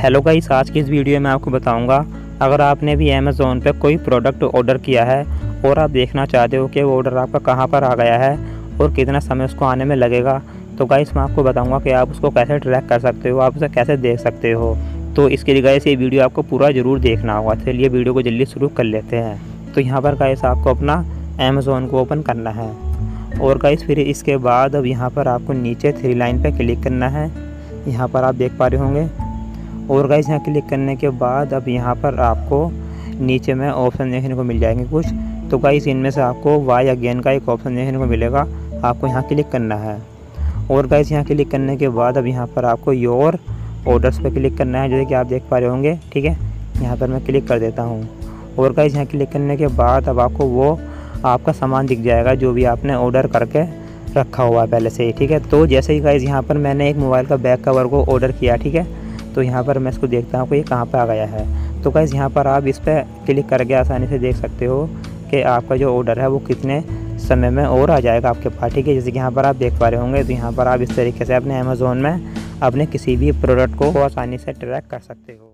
Hello guys आज की इस वीडियो में आपको बताऊँगा, अगर आपने भी अमेज़ोन पे कोई प्रोडक्ट ऑर्डर किया है, और आप देखना चाहते हो कि वो ऑर्डर आपका कहाँ पर आ गया है, और कितना समय उसको आने में लगेगा तो गाइस मैं आपको बताऊँगा कि आप उसको कैसे ट्रैक कर सकते हो, आप उसे कैसे देख सकते हो। तो इसके लिए गाइस ये वीडियो आपको पूरा ज़रूर देखना होगा, चलिए वीडियो को जल्दी शुरू कर लेते हैं। तो यहाँ पर गाइस आपको अपना अमेज़ोन को ओपन करना है, और गाइस फिर इसके बाद अब यहाँ पर आपको नीचे थ्री लाइन पर क्लिक करना है। यहाँ पर आप देख पा रहे होंगे और गाइस यहाँ क्लिक करने के बाद अब यहाँ पर आपको नीचे में ऑप्शन देखने को मिल जाएँगे कुछ। तो गाइस इनमें से आपको वाई अगेन का एक ऑप्शन देखने को मिलेगा। आपको यहाँ क्लिक करना है। और गाइस यहाँ क्लिक करने के बाद अब यहाँ पर आपको योर ऑर्डर्स पर क्लिक करना है जैसे कि आप देख पा रहे होंगे। ठीक है? यहाँ पर मैं क्लिक कर देता हूँ। और गाइस यहाँ क्लिक करने के बाद अब आपको वो आपका सामान दिख जाएगा, जो भी आपने ऑर्डर करके रखा हुआ है पहले से ही। ठीक है? तो जैसे ही गाइज़ यहाँ पर मैंने एक मोबाइल का बैक कवर को ऑर्डर किया, ठीक है? तो यहाँ पर मैं इसको देखता हूँ कि ये कहाँ पर आ गया है। तो गाइज़ यहाँ पर आप इस पर क्लिक करके आसानी से देख सकते हो कि आपका जो ऑर्डर है वो कितने समय में और आ जाएगा आपके पास, ठीक है? जैसे कि यहाँ पर आप देख पा रहे होंगे तो यहाँ पर आप इस तरीके से अपने अमेज़ोन में अपने किसी भी प्रोडक्ट को आसानी से ट्रैक कर सकते हो।